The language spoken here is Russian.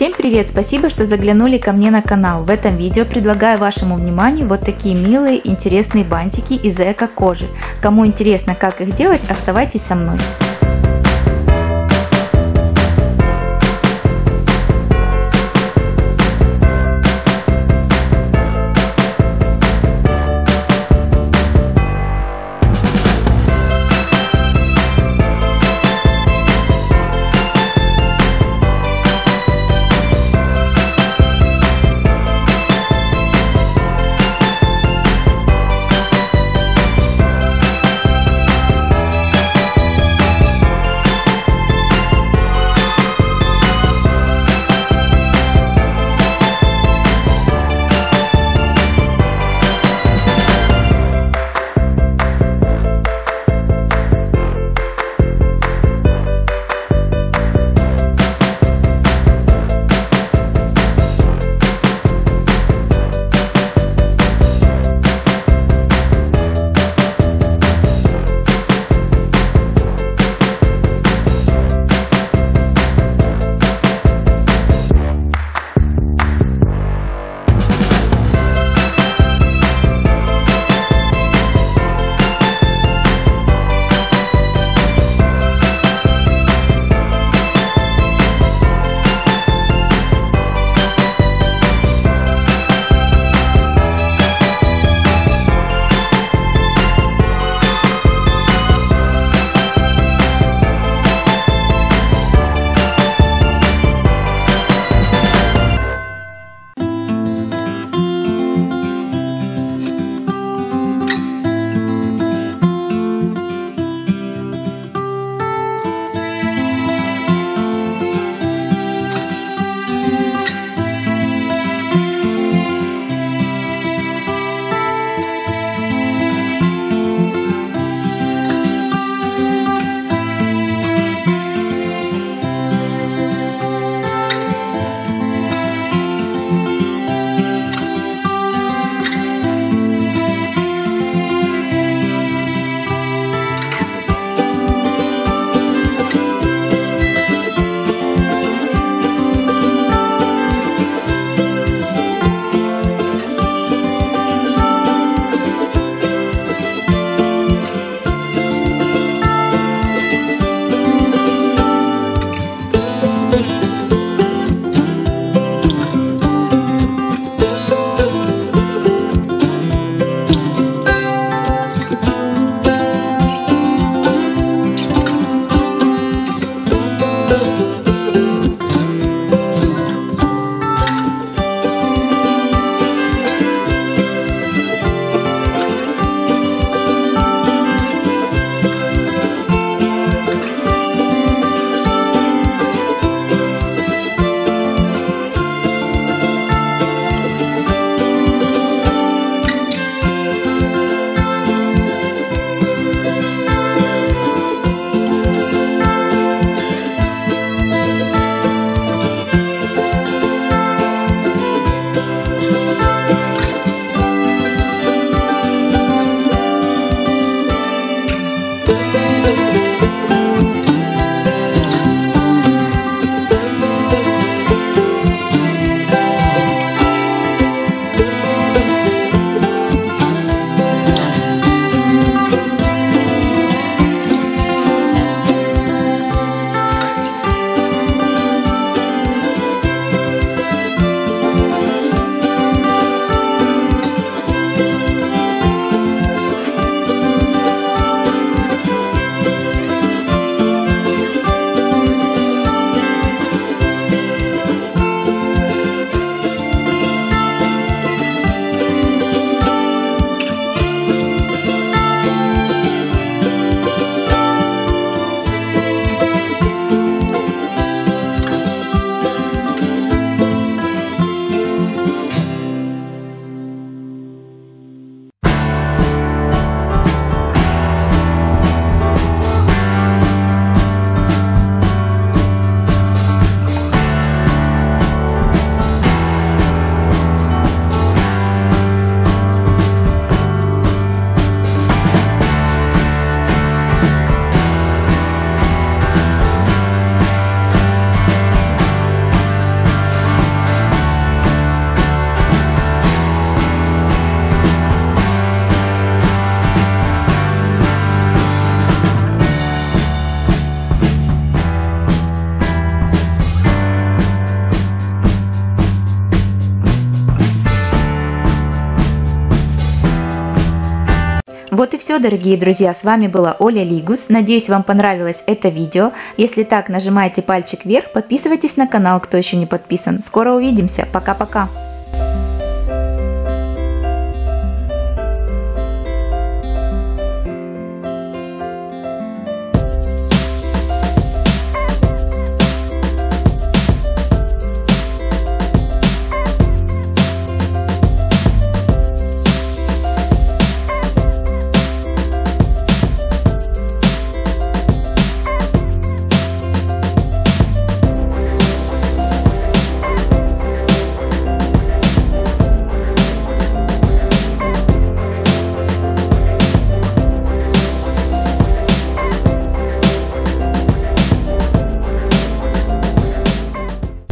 Всем привет! Спасибо, что заглянули ко мне на канал. В этом видео предлагаю вашему вниманию вот такие милые интересные бантики из эко-кожи. Кому интересно, как их делать, оставайтесь со мной. Вот и все, дорогие друзья, с вами была Оля Лигус. Надеюсь, вам понравилось это видео. Если так, нажимайте пальчик вверх, подписывайтесь на канал, кто еще не подписан. Скоро увидимся. Пока-пока.